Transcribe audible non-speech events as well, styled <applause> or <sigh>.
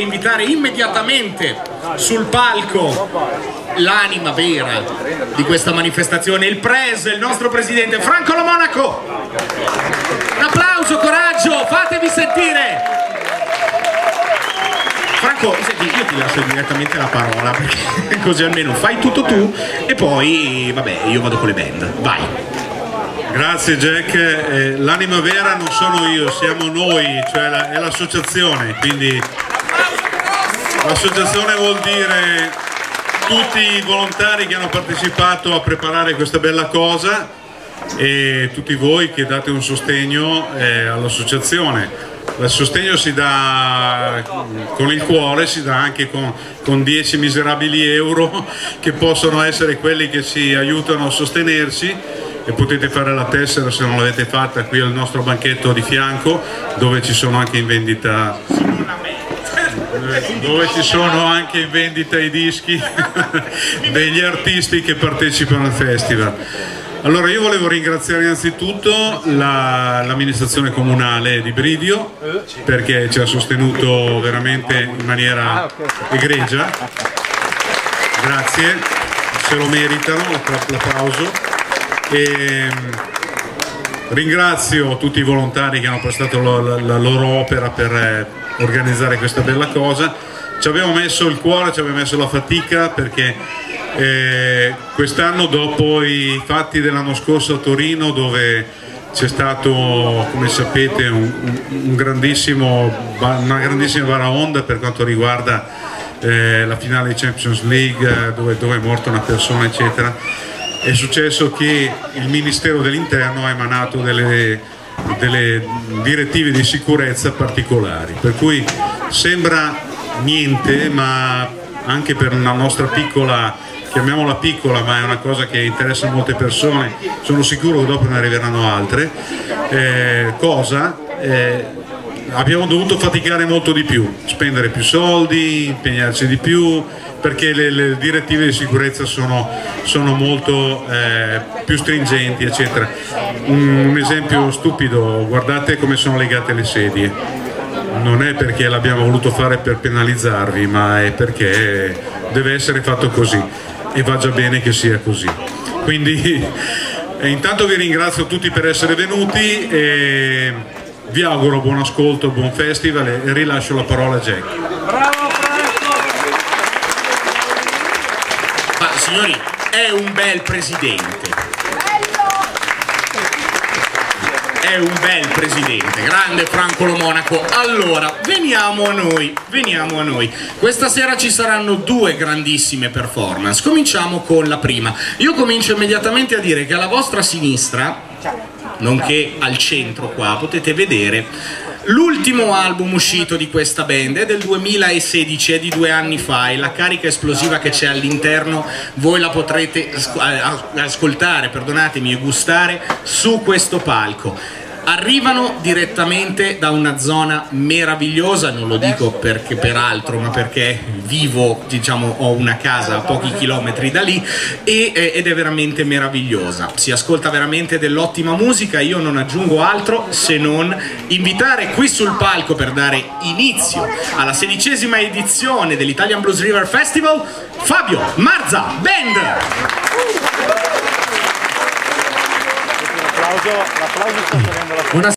invitare immediatamente sul palco l'anima vera di questa manifestazione, il Pres, il nostro presidente Franco Lo Monaco. Un applauso, coraggio, fatevi sentire. Franco, senti, io ti lascio direttamente la parola, perché <laughs> così almeno fai tutto tu e poi, vabbè, io vado con le band. Vai. Grazie Jack, eh, l'anima vera non sono io, siamo noi, cioè è l'associazione, quindi L'associazione vuol dire tutti i volontari che hanno partecipato a preparare questa bella cosa e tutti voi che date un sostegno eh, all'associazione. Il sostegno si dà con il cuore, si dà anche con, con 10 miserabili euro <laughs> che possono essere quelli che ci aiutano a sostenerci e potete fare la tessera se non l'avete fatta qui al nostro banchetto di fianco dove ci sono anche in vendita dove ci sono anche in vendita i dischi <laughs> degli artisti che partecipano al festival. Allora io volevo ringraziare innanzitutto l'amministrazione la, comunale di Bridio perché ci ha sostenuto veramente in maniera egregia, grazie, se lo meritano l'applauso e ringrazio tutti i volontari che hanno prestato la, la loro opera per organizzare questa bella cosa. Ci abbiamo messo il cuore, ci abbiamo messo la fatica perché eh, quest'anno dopo i fatti dell'anno scorso a Torino dove c'è stato, come sapete, un, un una grandissima baraonda per quanto riguarda eh, la finale di Champions League dove, dove è morta una persona eccetera è successo che il Ministero dell'Interno ha emanato delle delle direttive di sicurezza particolari, per cui sembra niente, ma anche per una nostra piccola, chiamiamola piccola, ma è una cosa che interessa molte persone, sono sicuro che dopo ne arriveranno altre, eh, cosa? Eh, abbiamo dovuto faticare molto di più, spendere più soldi, impegnarci di più, perché le, le direttive di sicurezza sono, sono molto eh, più stringenti eccetera. Un, un esempio stupido, guardate come sono legate le sedie, non è perché l'abbiamo voluto fare per penalizzarvi ma è perché deve essere fatto così e va già bene che sia così. Quindi <laughs> intanto vi ringrazio tutti per essere venuti e vi auguro buon ascolto, buon festival e rilascio la parola a Jack. signori, è un bel presidente. È un bel presidente, grande Franco Lo Monaco. Allora, veniamo a noi, veniamo a noi. Questa sera ci saranno due grandissime performance. Cominciamo con la prima. Io comincio immediatamente a dire che alla vostra sinistra, nonché al centro qua, potete vedere. L'ultimo album uscito di questa band è del 2016, è di due anni fa e la carica esplosiva che c'è all'interno voi la potrete ascoltare, perdonatemi, e gustare su questo palco. Arrivano direttamente da una zona meravigliosa, non lo dico perché per altro, ma perché vivo, diciamo, ho una casa a pochi chilometri da lì e, ed è veramente meravigliosa. Si ascolta veramente dell'ottima musica, io non aggiungo altro se non invitare qui sul palco per dare inizio alla sedicesima edizione dell'Italian Blues River Festival Fabio Marza Band! l'applauso, l'applauso sta salendo la